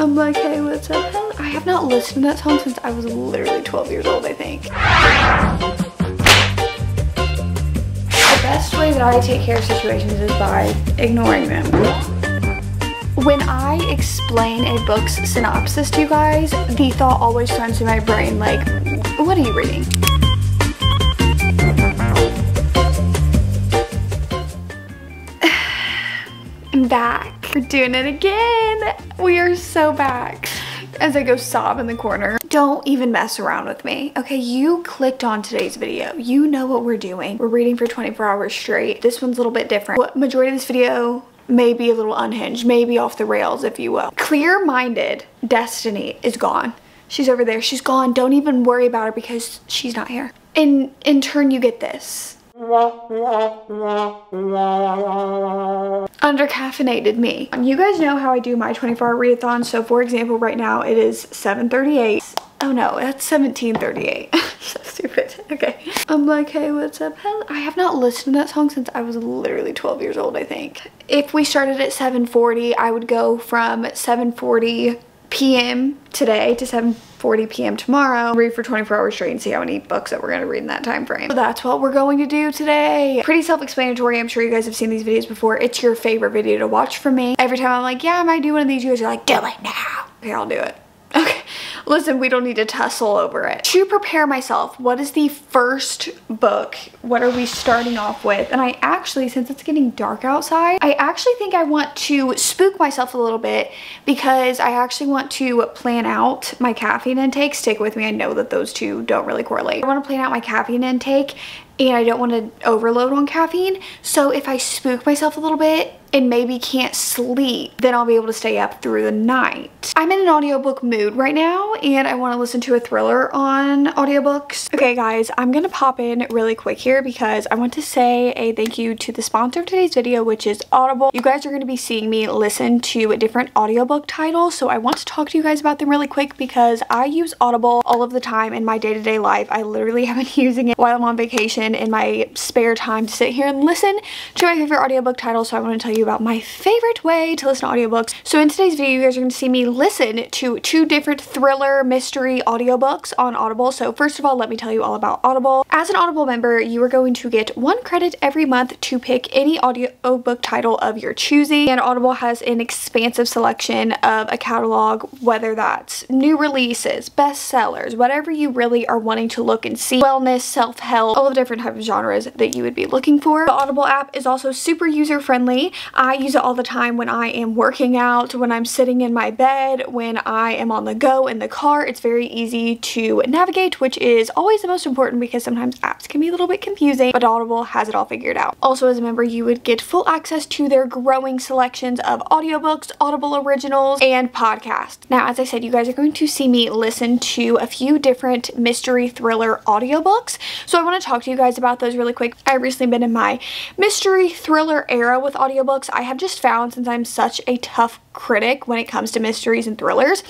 I'm like, hey, what's up? I have not listened to that song since I was literally 12 years old, I think. The best way that I take care of situations is by ignoring them. When I explain a book's synopsis to you guys, the thought always runs through my brain like, what are you reading? I'm back. We're doing it again. We are so back. As I go sob in the corner. Don't even mess around with me. Okay, you clicked on today's video. You know what we're doing. We're reading for 24 hours straight. This one's a little bit different. What majority of this video may be a little unhinged, maybe off the rails, if you will. Clear-minded Destiny is gone. She's over there. She's gone. Don't even worry about her because she's not here. In, in turn, you get this. Undercaffeinated me. You guys know how I do my 24 hour readathon. So for example, right now it is 7.38. Oh no, that's 17.38. so stupid. Okay. I'm like, hey, what's up? I have not listened to that song since I was literally 12 years old, I think. If we started at 7.40, I would go from 7.40 p.m. today to 7.40 p.m. tomorrow. Read for 24 hours straight and see how many books that we're to read in that time frame. So that's what we're going to do today. Pretty self-explanatory. I'm sure you guys have seen these videos before. It's your favorite video to watch from me. Every time I'm like, yeah, I might do one of these, you guys are like, do it now. Okay, I'll do it. Okay, listen, we don't need to tussle over it. To prepare myself, what is the first book? What are we starting off with? And I actually, since it's getting dark outside, I actually think I want to spook myself a little bit because I actually want to plan out my caffeine intake. Stick with me, I know that those two don't really correlate. I want to plan out my caffeine intake and I don't want to overload on caffeine. So if I spook myself a little bit and maybe can't sleep, then I'll be able to stay up through the night. I'm in an audiobook mood right now and I want to listen to a thriller on audiobooks. Okay guys, I'm gonna pop in really quick here because I want to say a thank you to the sponsor of today's video, which is Audible. You guys are gonna be seeing me listen to a different audiobook titles, so I want to talk to you guys about them really quick because I use Audible all of the time in my day-to-day -day life. I literally have been using it while I'm on vacation in my spare time to sit here and listen to my favorite audiobook titles, so I want to tell you about my favorite way to listen to audiobooks. So in today's video, you guys are going to see me listen to two different thriller mystery audiobooks on Audible. So first of all, let me tell you all about Audible. As an Audible member, you are going to get one credit every month to pick any audiobook title of your choosing. And Audible has an expansive selection of a catalog, whether that's new releases, bestsellers, whatever you really are wanting to look and see. Wellness, self-help, all the different types of genres that you would be looking for. The Audible app is also super user-friendly. I use it all the time when I am working out, when I'm sitting in my bed, when I am on the go in the car. It's very easy to navigate, which is always the most important because sometimes apps can be a little bit confusing, but Audible has it all figured out. Also, as a member, you would get full access to their growing selections of audiobooks, Audible originals, and podcasts. Now, as I said, you guys are going to see me listen to a few different mystery thriller audiobooks. So I want to talk to you guys about those really quick. I've recently been in my mystery thriller era with audiobooks. I have just found since I'm such a tough critic when it comes to mysteries and thrillers,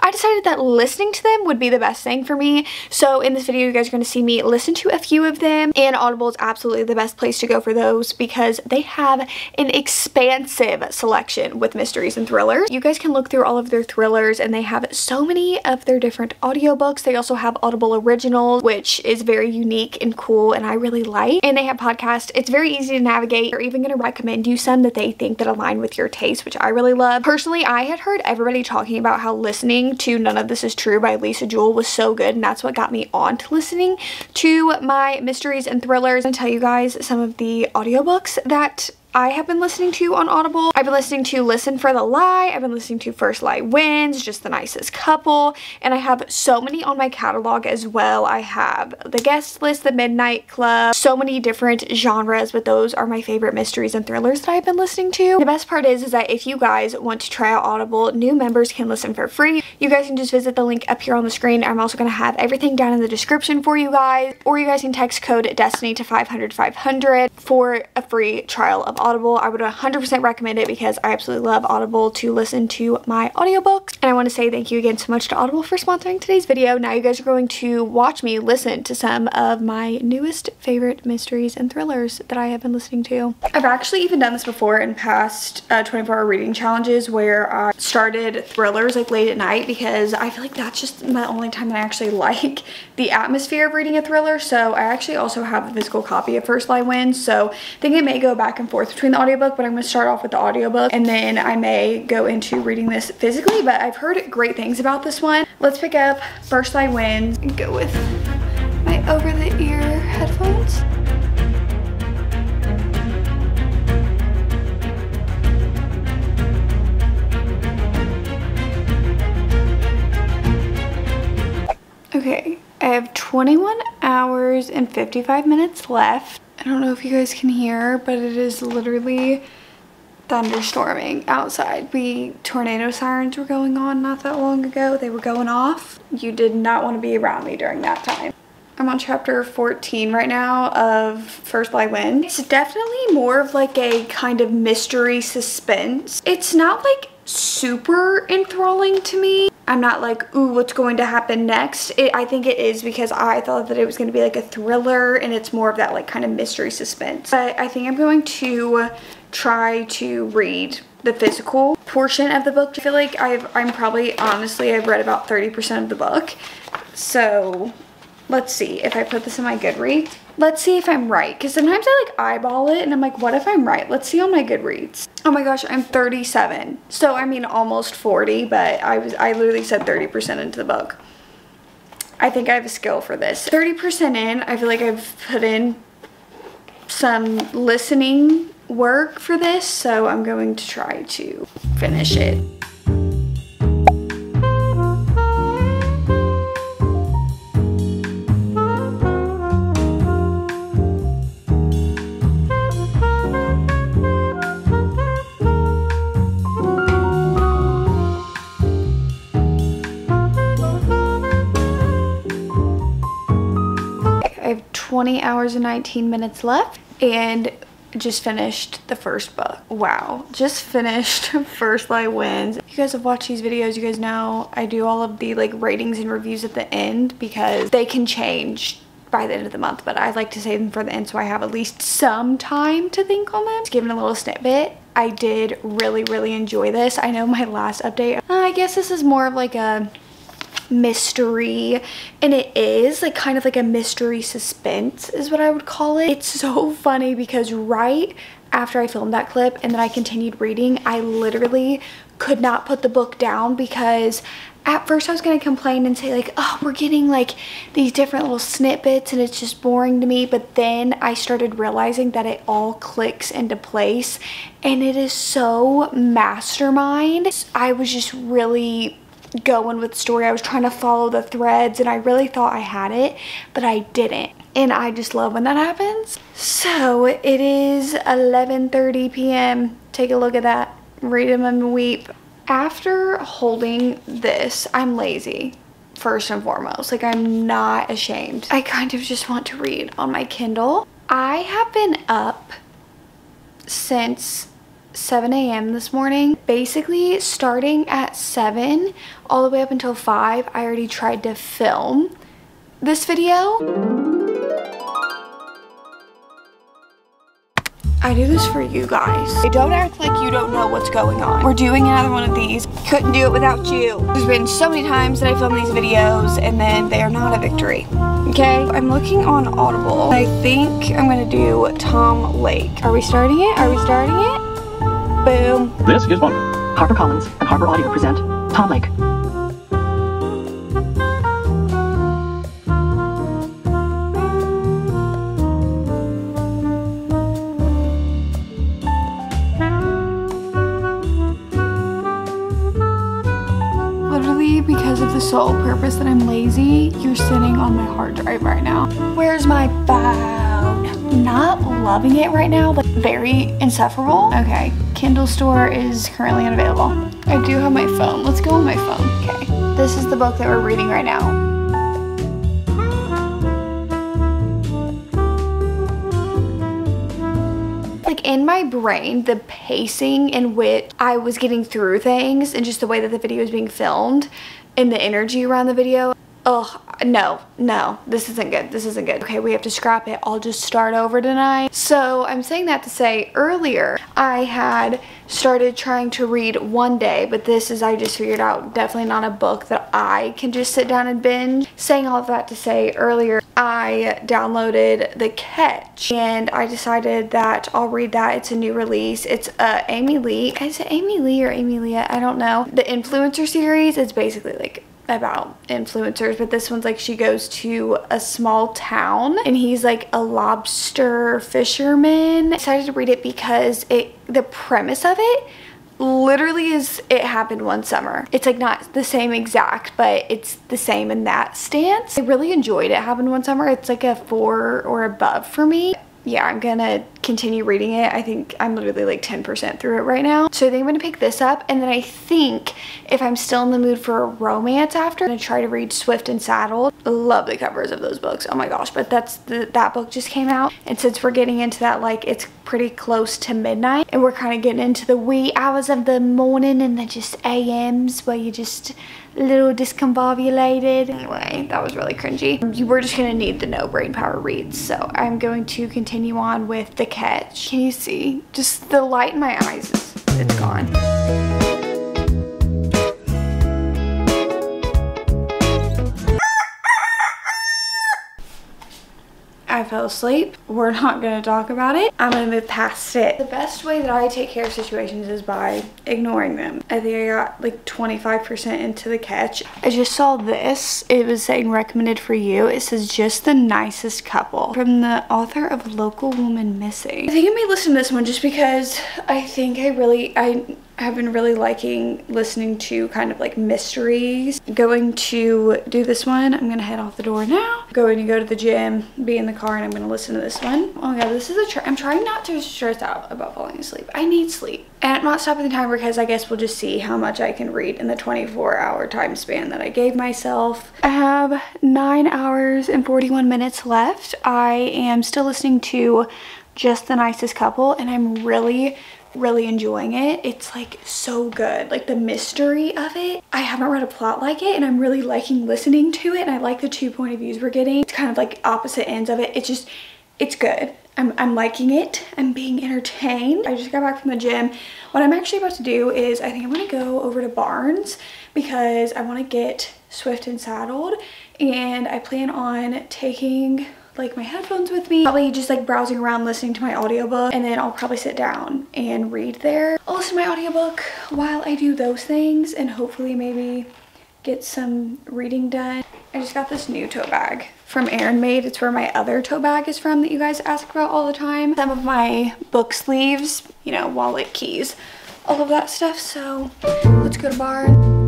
I decided that listening to them would be the best thing for me. So in this video, you guys are going to see me listen to a few of them and Audible is absolutely the best place to go for those because they have an expansive selection with mysteries and thrillers. You guys can look through all of their thrillers and they have so many of their different audiobooks. They also have Audible Originals, which is very unique and cool and I really like. And they have podcasts. It's very easy to navigate. They're even going to recommend you some that they think that align with your taste, which I really love. Personally, I had heard everybody talking about how listening to None of This Is True by Lisa Jewell was so good and that's what got me on to listening to my mysteries and thrillers and tell you guys some of the audiobooks that I have been listening to on Audible. I've been listening to Listen for the Lie. I've been listening to First Lie Wins, Just the Nicest Couple, and I have so many on my catalog as well. I have The Guest List, The Midnight Club, so many different genres, but those are my favorite mysteries and thrillers that I've been listening to. The best part is, is that if you guys want to try out Audible, new members can listen for free. You guys can just visit the link up here on the screen. I'm also going to have everything down in the description for you guys, or you guys can text code DESTINY to 500 500 for a free trial of Audible, I would 100% recommend it because I absolutely love Audible to listen to my audiobooks. And I want to say thank you again so much to Audible for sponsoring today's video. Now you guys are going to watch me listen to some of my newest favorite mysteries and thrillers that I have been listening to. I've actually even done this before in past 24 uh, reading challenges where I started thrillers like late at night because I feel like that's just my only time that I actually like the atmosphere of reading a thriller. So I actually also have a physical copy of First Lie Wins. So I think it may go back and forth between the audiobook, but I'm going to start off with the audiobook and then I may go into reading this physically, but I've heard great things about this one. Let's pick up First Lie Wins and go with my over-the-ear headphones. Okay, I have 21 hours and 55 minutes left. I don't know if you guys can hear, but it is literally thunderstorming outside. We tornado sirens were going on not that long ago. They were going off. You did not want to be around me during that time. I'm on chapter 14 right now of First Lie Wins. It's definitely more of like a kind of mystery suspense. It's not like super enthralling to me. I'm not like, ooh, what's going to happen next? It, I think it is because I thought that it was going to be like a thriller and it's more of that like kind of mystery suspense. But I think I'm going to try to read the physical portion of the book. I feel like I've, I'm probably, honestly, I've read about 30% of the book. So let's see if I put this in my Goodreads. Let's see if I'm right. Because sometimes I like eyeball it and I'm like, what if I'm right? Let's see on my Goodreads. Oh my gosh, I'm 37. So I mean almost 40, but I was I literally said 30% into the book. I think I have a skill for this. 30% in, I feel like I've put in some listening work for this, so I'm going to try to finish it. 20 hours and 19 minutes left and just finished the first book. Wow, just finished First Lie Wins. If you guys have watched these videos, you guys know I do all of the like ratings and reviews at the end because they can change by the end of the month, but I like to save them for the end so I have at least some time to think on them. Just giving a little snippet. I did really, really enjoy this. I know my last update, uh, I guess this is more of like a mystery and it is like kind of like a mystery suspense is what I would call it. It's so funny because right after I filmed that clip and then I continued reading, I literally could not put the book down because at first I was going to complain and say like, oh, we're getting like these different little snippets and it's just boring to me. But then I started realizing that it all clicks into place and it is so mastermind. I was just really going with story. I was trying to follow the threads and I really thought I had it, but I didn't. And I just love when that happens. So it is 11.30 p.m. Take a look at that. Read them and weep. After holding this, I'm lazy first and foremost. Like I'm not ashamed. I kind of just want to read on my Kindle. I have been up since 7 a.m. this morning. Basically, starting at 7 all the way up until 5, I already tried to film this video. I do this for you guys. Don't act like you don't know what's going on. We're doing another one of these. Couldn't do it without you. There's been so many times that I filmed these videos and then they are not a victory. Okay, I'm looking on Audible. I think I'm gonna do Tom Lake. Are we starting it? Are we starting it? Boom. This is one. HarperCollins and Harper Audio present Tom Lake. Literally, because of the sole purpose that I'm lazy, you're sitting on my hard drive right now. Where's my phone? Not loving it right now, but very insufferable. Okay, Kindle store is currently unavailable. I do have my phone. Let's go on my phone. Okay, this is the book that we're reading right now. Like in my brain, the pacing in which I was getting through things and just the way that the video was being filmed and the energy around the video, oh no no this isn't good this isn't good. Okay we have to scrap it. I'll just start over tonight. So i'm saying that to say earlier i had started trying to read one day but this is i just figured out definitely not a book that i can just sit down and binge. Saying all of that to say earlier i downloaded the catch and i decided that i'll read that. It's a new release. It's uh amy lee. Is it amy lee or amy leah? I don't know. The influencer series it's basically like about influencers but this one's like she goes to a small town and he's like a lobster fisherman. I decided to read it because it the premise of it literally is it happened one summer. It's like not the same exact but it's the same in that stance. I really enjoyed it happened one summer. It's like a four or above for me. Yeah, I'm gonna continue reading it. I think I'm literally like 10% through it right now. So I think I'm gonna pick this up. And then I think if I'm still in the mood for a romance after, I'm gonna try to read Swift and Saddled. Love the covers of those books. Oh my gosh, but that's the, that book just came out. And since we're getting into that, like it's pretty close to midnight and we're kind of getting into the wee hours of the morning and the just AMs where you just a little discombobulated. Anyway, that was really cringy. You were just gonna need the no brain power reads. So I'm going to continue on with the catch. Can you see? Just the light in my eyes is it's gone. I fell asleep. We're not gonna talk about it. I'm gonna move past it. The best way that I take care of situations is by ignoring them. I think I got like 25% into the catch. I just saw this. It was saying recommended for you. It says just the nicest couple from the author of Local Woman Missing. I think I may listen to this one just because I think I really, I have been really liking listening to kind of like mysteries. Going to do this one. I'm gonna head off the door now. Going to go to the gym, be in the car, and I'm gonna listen to this one. Oh my god, this is a tr I'm trying not to stress out about falling asleep. I need sleep. And I'm not stopping the timer because I guess we'll just see how much I can read in the 24 hour time span that I gave myself. I have nine hours and 41 minutes left. I am still listening to Just the Nicest Couple and I'm really really enjoying it. It's like so good. Like the mystery of it. I haven't read a plot like it and I'm really liking listening to it and I like the two point of views we're getting. It's kind of like opposite ends of it. It's just, it's good. I'm, I'm liking it. I'm being entertained. I just got back from the gym. What I'm actually about to do is I think I'm gonna go over to Barnes because I wanna get Swift and Saddled and I plan on taking like my headphones with me. Probably just like browsing around listening to my audiobook and then I'll probably sit down and read there. I'll listen to my audiobook while I do those things and hopefully maybe get some reading done. I just got this new tote bag from Erin Made. It's where my other tote bag is from that you guys ask about all the time. Some of my book sleeves, you know, wallet, keys, all of that stuff. So let's go to Barnes.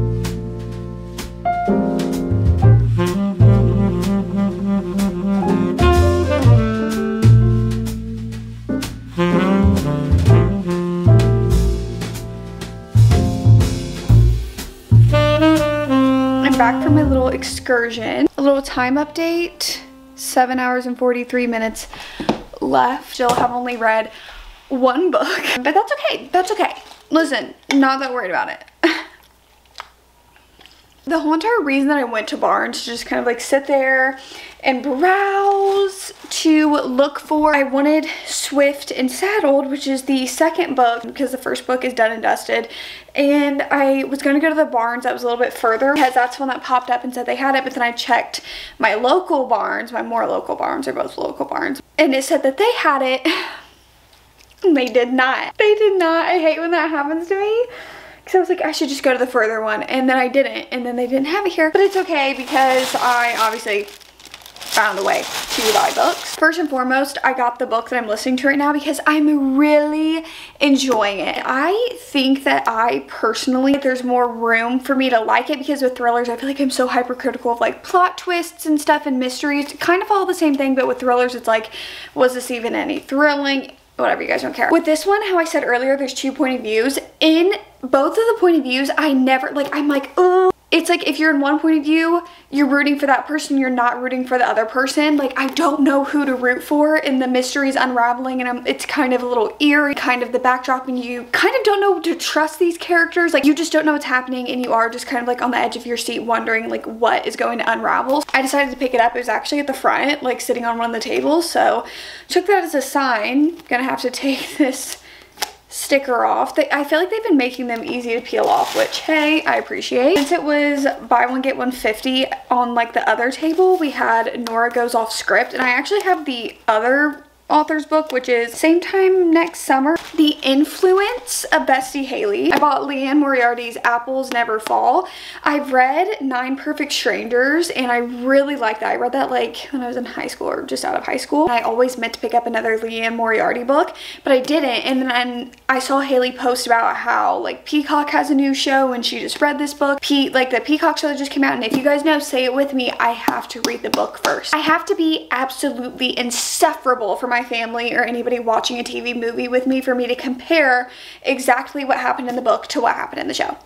Back from my little excursion. A little time update, seven hours and 43 minutes left. Still have only read one book, but that's okay, that's okay. Listen, not that worried about it. the whole entire reason that I went to Barnes to just kind of like sit there and browse to look for. I wanted Swift and Saddled, which is the second book because the first book is done and dusted. And I was going to go to the Barnes that was a little bit further because that's one that popped up and said they had it. But then I checked my local Barnes, my more local Barnes, are both local Barnes. And it said that they had it. And they did not. They did not. I hate when that happens to me because I was like, I should just go to the further one. And then I didn't. And then they didn't have it here. But it's okay because I obviously found a way to buy books. First and foremost, I got the book that I'm listening to right now because I'm really enjoying it. I think that I personally, there's more room for me to like it because with thrillers, I feel like I'm so hypercritical of like plot twists and stuff and mysteries. Kind of all the same thing, but with thrillers, it's like, was this even any thrilling? whatever you guys don't care with this one how i said earlier there's two point of views in both of the point of views i never like i'm like oh it's like if you're in one point of view, you're rooting for that person, you're not rooting for the other person. Like I don't know who to root for and the mystery's unraveling and I'm, it's kind of a little eerie, kind of the backdrop and you kind of don't know to trust these characters. Like you just don't know what's happening and you are just kind of like on the edge of your seat wondering like what is going to unravel. I decided to pick it up. It was actually at the front, like sitting on one of the tables. So took that as a sign. Gonna have to take this sticker off. They, I feel like they've been making them easy to peel off, which, hey, I appreciate. Since it was buy one, get one 50 on like the other table, we had Nora Goes Off Script, and I actually have the other author's book, which is same time next summer. The Influence of Bestie Haley. I bought Liane Moriarty's Apples Never Fall. I've read Nine Perfect Strangers and I really like that. I read that like when I was in high school or just out of high school. I always meant to pick up another Liane Moriarty book, but I didn't. And then I saw Haley post about how like Peacock has a new show and she just read this book. Pete, like the Peacock show that just came out. And if you guys know, say it with me, I have to read the book first. I have to be absolutely insufferable for my my family or anybody watching a TV movie with me for me to compare exactly what happened in the book to what happened in the show.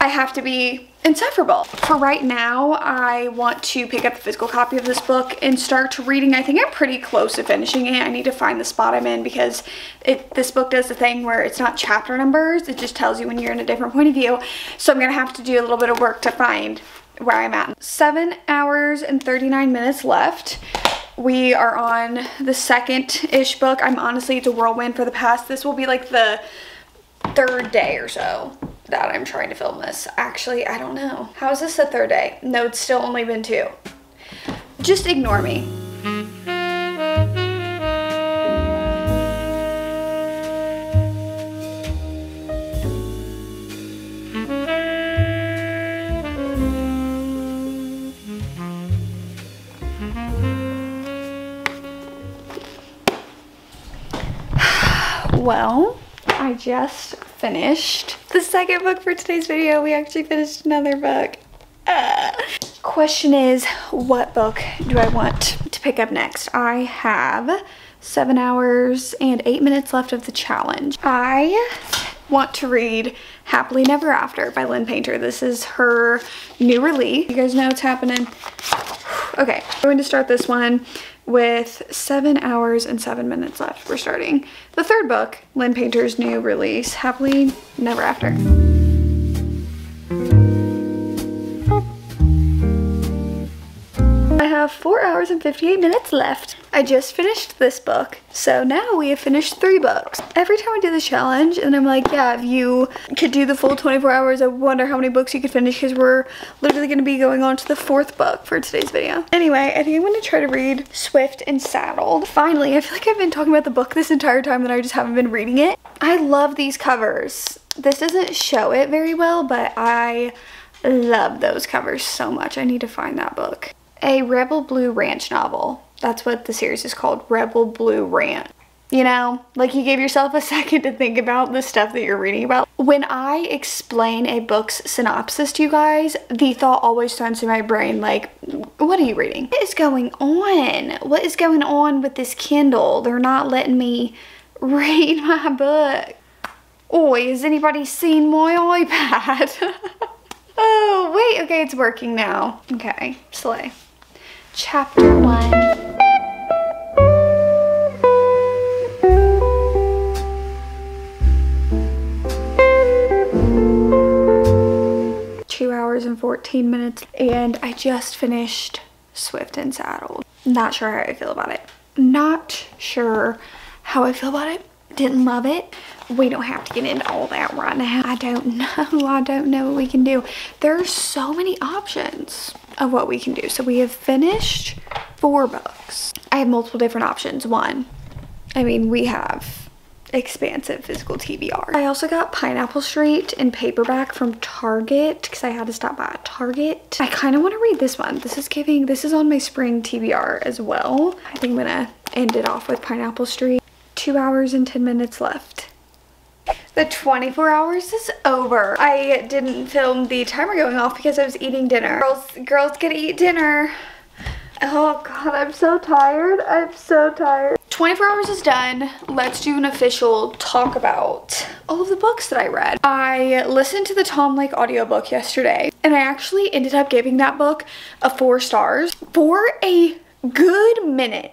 I have to be insufferable. For right now, I want to pick up the physical copy of this book and start reading. I think I'm pretty close to finishing it. I need to find the spot I'm in because it, this book does the thing where it's not chapter numbers. It just tells you when you're in a different point of view. So I'm to have to do a little bit of work to find where I'm at. Seven hours and 39 minutes left we are on the second-ish book. I'm honestly, it's a whirlwind for the past. This will be like the third day or so that I'm trying to film this. Actually, I don't know. How is this the third day? No, it's still only been two. Just ignore me. Just finished the second book for today's video. We actually finished another book. Uh. Question is, what book do I want to pick up next? I have seven hours and eight minutes left of the challenge. I want to read Happily Never After by Lynn Painter. This is her new release. You guys know what's happening. Okay, I'm going to start this one with seven hours and seven minutes left. We're starting the third book, Lynn Painter's new release, Happily Never After. Have four hours and 58 minutes left. I just finished this book, so now we have finished three books. Every time I do the challenge, and I'm like, yeah, if you could do the full 24 hours, I wonder how many books you could finish because we're literally going to be going on to the fourth book for today's video. Anyway, I think I'm going to try to read Swift and Saddled. Finally, I feel like I've been talking about the book this entire time and I just haven't been reading it. I love these covers. This doesn't show it very well, but I love those covers so much. I need to find that book a Rebel Blue Ranch novel. That's what the series is called, Rebel Blue Ranch. You know, like you gave yourself a second to think about the stuff that you're reading about. When I explain a book's synopsis to you guys, the thought always turns to my brain like, what are you reading? What is going on? What is going on with this Kindle? They're not letting me read my book. Oh, has anybody seen my iPad? oh, wait, okay, it's working now. Okay, slay. Chapter 1 Two hours and 14 minutes and I just finished Swift and Saddled. Not sure how I feel about it. Not sure how I feel about it. Didn't love it. We don't have to get into all that right now. I don't know. I don't know what we can do. There's so many options of what we can do. So we have finished four books. I have multiple different options. One, I mean, we have expansive physical TBR. I also got Pineapple Street in paperback from Target because I had to stop by Target. I kind of want to read this one. This is giving, this is on my spring TBR as well. I think I'm gonna end it off with Pineapple Street. Two hours and 10 minutes left. The 24 hours is over. I didn't film the timer going off because I was eating dinner. Girls, girls get to eat dinner. Oh god, I'm so tired. I'm so tired. 24 hours is done. Let's do an official talk about all of the books that I read. I listened to the Tom Lake audiobook yesterday and I actually ended up giving that book a four stars for a good minute.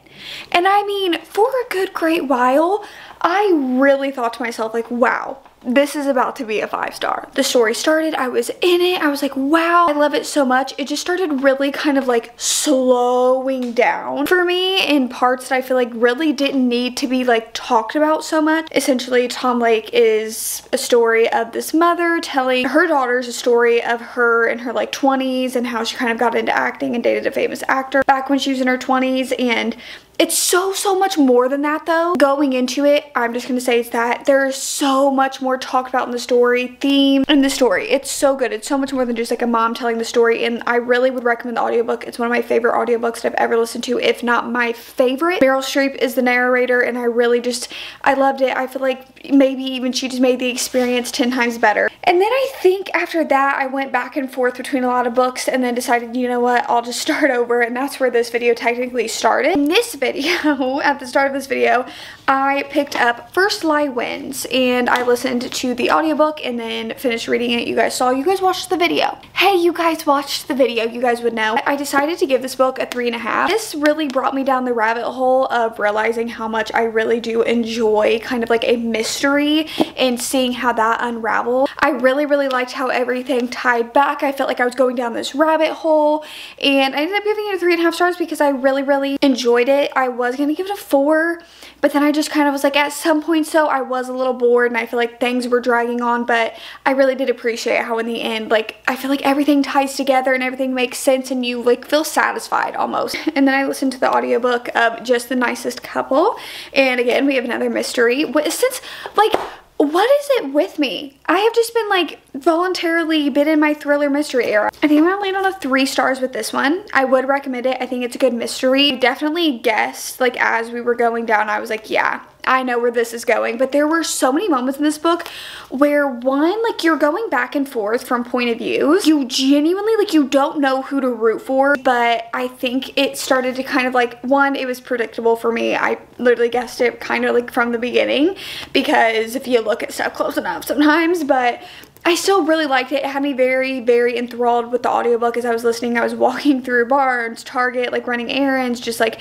And I mean, for a good great while, I really thought to myself like, wow, this is about to be a five star. The story started, I was in it, I was like, wow, I love it so much. It just started really kind of like slowing down for me in parts that I feel like really didn't need to be like talked about so much. Essentially, Tom Lake is a story of this mother telling her daughters a story of her in her like 20s and how she kind of got into acting and dated a famous actor back when she was in her 20s and it's so, so much more than that though. Going into it, I'm just gonna say it's that there's so much more talked about in the story, theme in the story. It's so good. It's so much more than just like a mom telling the story and I really would recommend the audiobook. It's one of my favorite audiobooks that I've ever listened to, if not my favorite. Meryl Streep is the narrator and I really just, I loved it. I feel like maybe even she just made the experience 10 times better. And then I think after that, I went back and forth between a lot of books and then decided, you know what, I'll just start over and that's where this video technically started. In this video, video, at the start of this video, I picked up First Lie Wins and I listened to the audiobook and then finished reading it. You guys saw, you guys watched the video. Hey, you guys watched the video, you guys would know. I decided to give this book a three and a half. This really brought me down the rabbit hole of realizing how much I really do enjoy kind of like a mystery and seeing how that unraveled. I really, really liked how everything tied back. I felt like I was going down this rabbit hole and I ended up giving it a three and a half stars because I really, really enjoyed it. I was gonna give it a four, but then I just kind of was like, at some point so I was a little bored and I feel like things were dragging on, but I really did appreciate how in the end, like, I feel like everything ties together and everything makes sense and you like feel satisfied almost. And then I listened to the audiobook of Just the Nicest Couple. And again, we have another mystery. Since, like, what is it with me? I have just been like voluntarily been in my thriller mystery era. I think I'm gonna land on a three stars with this one. I would recommend it. I think it's a good mystery. Definitely guessed like as we were going down, I was like, yeah, I know where this is going, but there were so many moments in this book where one, like you're going back and forth from point of views. You genuinely, like you don't know who to root for, but I think it started to kind of like, one, it was predictable for me. I literally guessed it kind of like from the beginning because if you look at stuff close enough sometimes, but I still really liked it. It had me very, very enthralled with the audiobook as I was listening. I was walking through Barnes, Target, like running errands, just like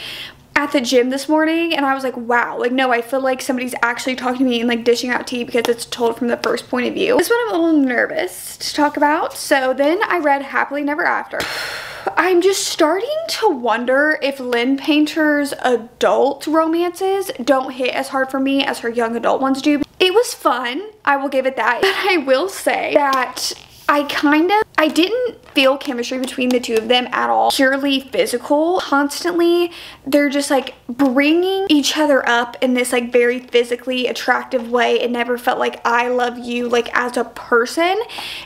at the gym this morning and I was like, wow, like no, I feel like somebody's actually talking to me and like dishing out tea because it's told from the first point of view. This one I'm a little nervous to talk about. So then I read Happily Never After. I'm just starting to wonder if Lynn Painter's adult romances don't hit as hard for me as her young adult ones do. It was fun, I will give it that, but I will say that I kind of, I didn't feel chemistry between the two of them at all. Purely physical. Constantly, they're just like bringing each other up in this like very physically attractive way. It never felt like I love you like as a person.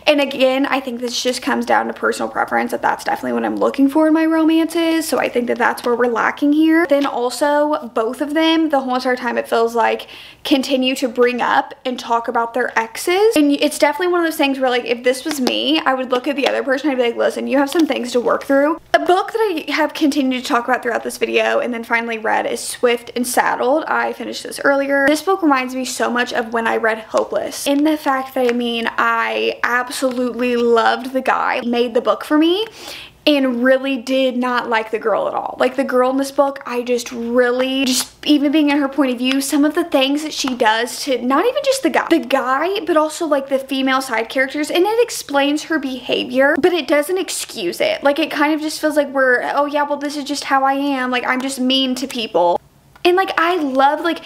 And again, I think this just comes down to personal preference that that's definitely what I'm looking for in my romances. So I think that that's where we're lacking here. Then also, both of them, the whole entire time it feels like continue to bring up and talk about their exes. And it's definitely one of those things where like if this was was me, I would look at the other person I'd be like, listen, you have some things to work through. A book that I have continued to talk about throughout this video and then finally read is Swift and Saddled. I finished this earlier. This book reminds me so much of when I read Hopeless. In the fact that I mean, I absolutely loved the guy made the book for me and really did not like the girl at all. Like the girl in this book, I just really, just even being in her point of view, some of the things that she does to not even just the guy, the guy, but also like the female side characters, and it explains her behavior, but it doesn't excuse it. Like it kind of just feels like we're, oh yeah, well this is just how I am. Like I'm just mean to people. And like I love like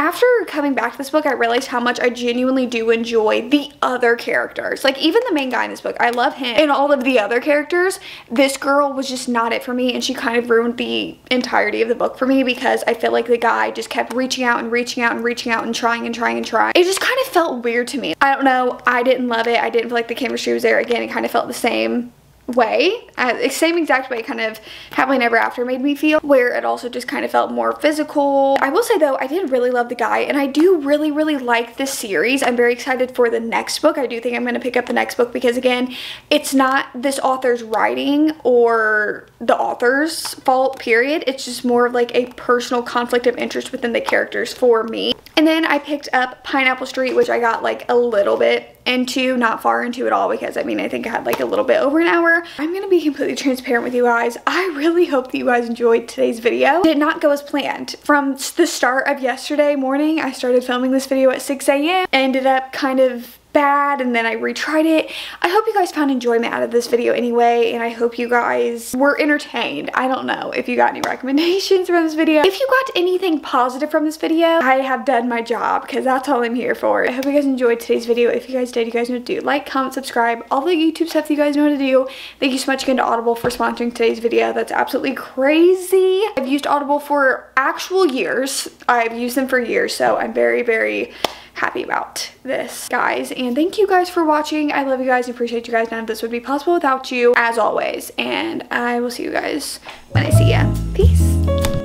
after coming back to this book, I realized how much I genuinely do enjoy the other characters. Like even the main guy in this book, I love him. And all of the other characters, this girl was just not it for me and she kind of ruined the entirety of the book for me because I feel like the guy just kept reaching out and reaching out and reaching out and trying and trying and trying. It just kind of felt weird to me. I don't know. I didn't love it. I didn't feel like the chemistry was there. Again, it kind of felt the same way, uh, same exact way kind of Happily Never After made me feel, where it also just kind of felt more physical. I will say though, I did really love the guy and I do really, really like this series. I'm very excited for the next book. I do think I'm going to pick up the next book because again, it's not this author's writing or the author's fault, period. It's just more of like a personal conflict of interest within the characters for me. And then I picked up Pineapple Street, which I got like a little bit into, not far into at all because I mean, I think I had like a little bit over an hour. I'm gonna be completely transparent with you guys. I really hope that you guys enjoyed today's video. It did not go as planned. From the start of yesterday morning, I started filming this video at 6 a.m. Ended up kind of bad and then I retried it. I hope you guys found enjoyment out of this video anyway and I hope you guys were entertained. I don't know if you got any recommendations from this video. If you got anything positive from this video, I have done my job because that's all I'm here for. I hope you guys enjoyed today's video. If you guys did, you guys know what to do. Like, comment, subscribe, all the YouTube stuff you guys know what to do. Thank you so much again to Audible for sponsoring today's video. That's absolutely crazy. I've used Audible for actual years. I've used them for years so I'm very, very happy about this, guys. And thank you guys for watching. I love you guys. I appreciate you guys. None of this would be possible without you, as always. And I will see you guys when I see ya. Peace.